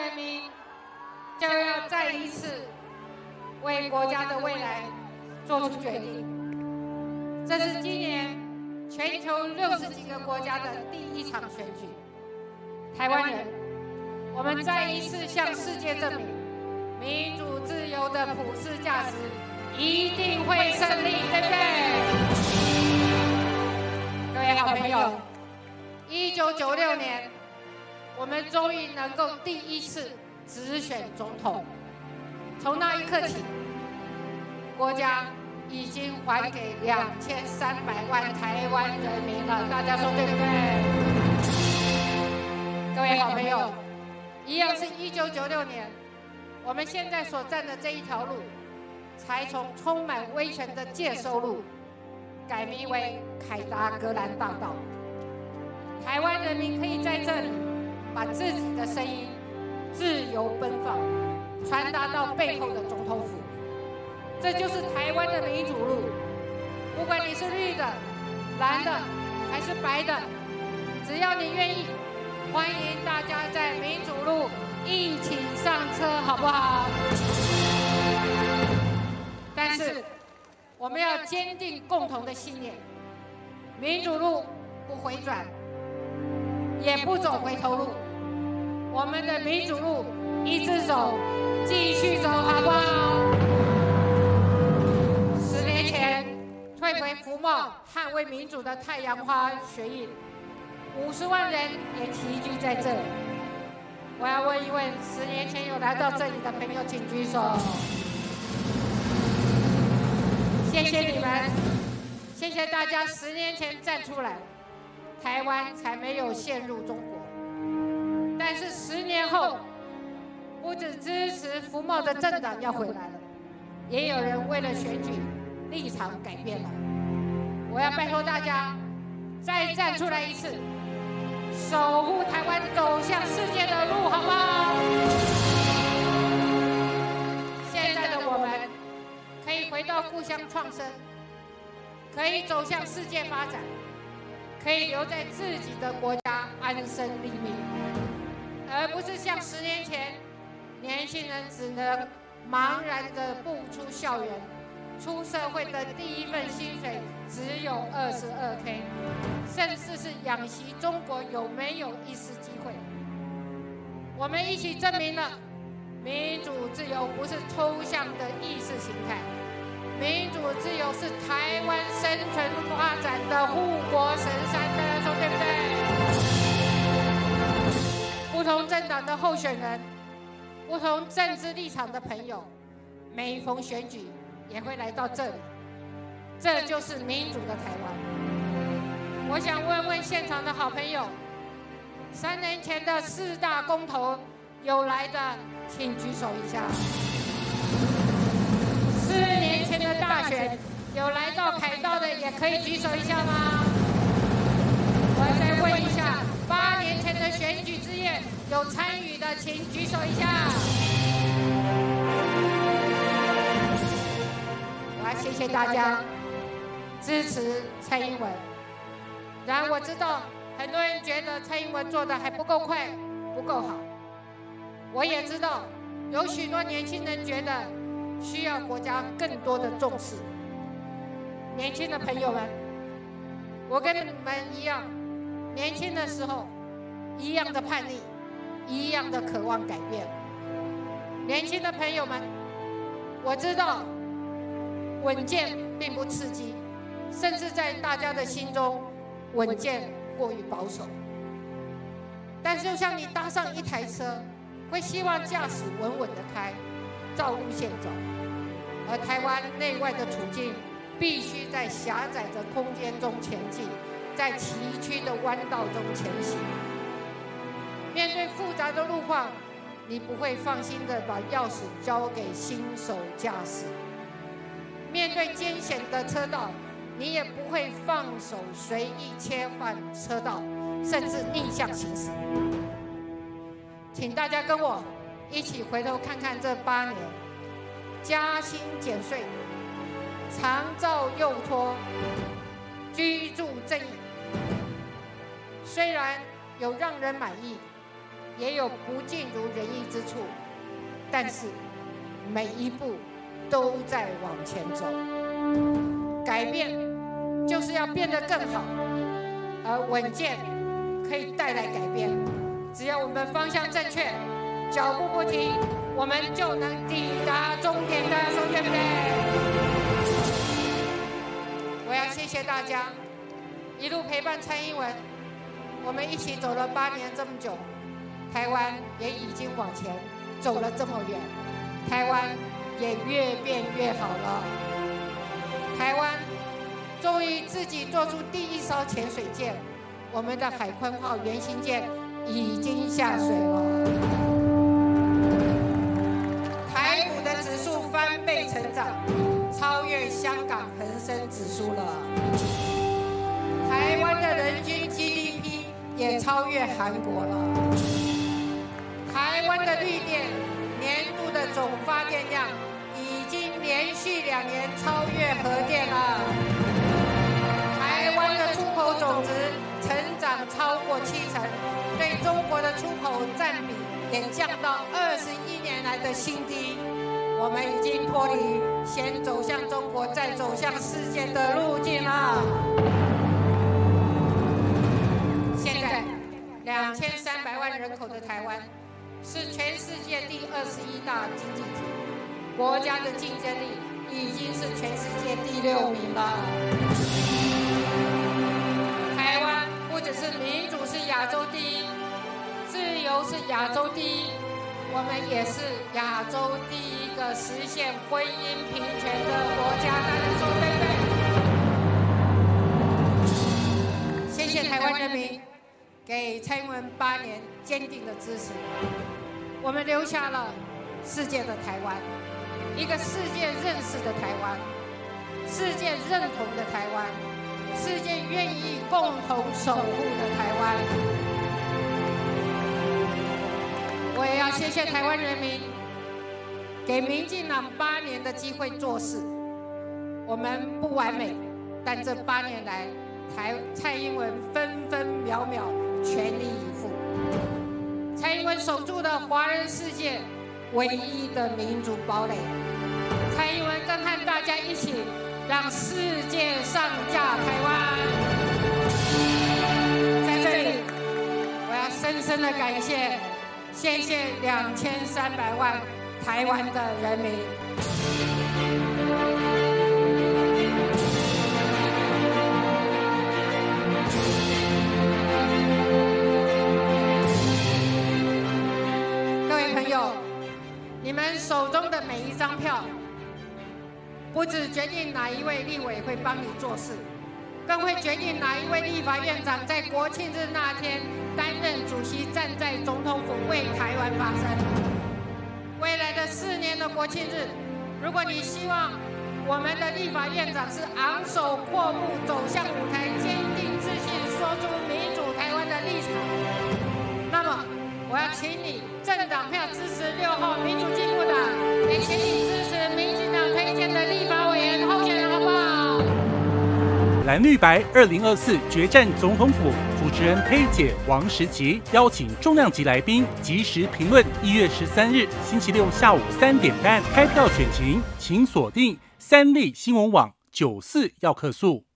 人民就要再一次为国家的未来做出决定。这是今年全球六十几个国家的第一场选举。台湾人我们再一次向世界证明民主自由的普世价值一定会胜利对不对？各位好朋友一九九六年我们终于能够第一次直选总统。从那一刻起，国家已经还给两千三百万台湾人民了。大家说对不对？各位好朋友，一样是一九九六年，我们现在所站的这一条路，才从充满威权的介收路，改名为凯达格兰大道。台湾人民可以在这里，把自己的声音自由奔放，传达到背后的总统府。这就是台湾的民主路。不管你是绿的、蓝的还是白的，只要你愿意。欢迎大家在民主路一起上车，好不好？但是我们要坚定共同的信念：民主路不回转，也不走回头路。我们的民主路一直走，继续走，好不好？十年前退回福茂，捍卫民主的太阳花学运。五十万人也齐聚在这里。我要问一问，十年前有来到这里的朋友，请举手。谢谢你们，谢谢大家十年前站出来，台湾才没有陷入中国。但是十年后，不止支持福茂的政党要回来了，也有人为了选举立场改变了。我要拜托大家，再站出来一次。守护台湾走向世界的路，好吗？现在的我们可以回到故乡创生，可以走向世界发展，可以留在自己的国家安身立命，而不是像十年前，年轻人只能茫然的步出校园，出社会的第一份薪水只有二十二 k。甚至是仰袭中国有没有一丝机会？我们一起证明了民主自由不是抽象的意识形态，民主自由是台湾生存发展的护国神山。大家说对不对？不同政党的候选人，不同政治立场的朋友，每逢选举也会来到这里，这就是民主的台湾。我想问问现场的好朋友，三年前的四大公投有来的，请举手一下；四年前的大选有来到凯道的，也可以举手一下吗？我再问一下，八年前的选举之夜有参与的，请举手一下。我要谢谢大家支持蔡英文。然而我知道，很多人觉得蔡英文做的还不够快，不够好。我也知道，有许多年轻人觉得需要国家更多的重视。年轻的朋友们，我跟你们一样，年轻的时候一样的叛逆，一样的渴望改变。年轻的朋友们，我知道稳健并不刺激，甚至在大家的心中。稳健过于保守，但就像你搭上一台车，会希望驾驶稳稳的开，照路线走。而台湾内外的处境，必须在狭窄的空间中前进，在崎岖的弯道中前行。面对复杂的路况，你不会放心的把钥匙交给新手驾驶。面对艰险的车道。你也不会放手随意切换车道，甚至逆向行驶。请大家跟我一起回头看看这八年，加薪减税、长照幼托、居住正义，虽然有让人满意，也有不尽如人意之处，但是每一步都在往前走。改变就是要变得更好，而稳健可以带来改变。只要我们方向正确，脚步不停，我们就能抵达终点的，说对不对？我要谢谢大家一路陪伴蔡英文，我们一起走了八年这么久，台湾也已经往前走了这么远，台湾也越变越好了。台湾终于自己做出第一艘潜水舰，我们的海鲲号原型舰已经下水了。指数了。台湾的人均 GDP 也超越韩国了。台湾的绿电年度的总发电量。已经连续两年超越核电了。台湾的出口总值成长超过七成，对中国的出口占比也降到二十一年来的新低。我们已经脱离先走向中国再走向世界的路径了。现在两千三百万人口的台湾是全世界第二十一大经济体。国家的竞争力已经是全世界第六名了。台湾不只是民主是亚洲第一，自由是亚洲第一，我们也是亚洲第一个实现婚姻平权的国家。大家说对不对？谢谢台湾人民给蔡英文八年坚定的支持，我们留下了世界的台湾。一个世界认识的台湾，世界认同的台湾，世界愿意共同守护的台湾。我也要谢谢台湾人民，给民进党八年的机会做事。我们不完美，但这八年来，台蔡英文分分秒秒全力以赴。蔡英文守住了华人世界。唯一的民主堡垒，蔡英文更和大家一起让世界上架台湾。在这里，我要深深的感谢，谢谢两千三百万台湾的人民。各位朋友你们手中的每一张票，不只决定哪一位立委会帮你做事，更会决定哪一位立法院长在国庆日那天担任主席，站在总统府为台湾发声。未来的四年的国庆日，如果你希望我们的立法院长是昂首阔步走向舞台，坚定自信，说出民主台湾的立场，那么。我要请你政党票支持六号民主进步党，蓝绿白二零二四决战总统府，主持人佩姐王石琪邀请重量级来宾及时评论。一月十三日星期六下午三点半开票选情，请锁定三立新闻网九四要客诉。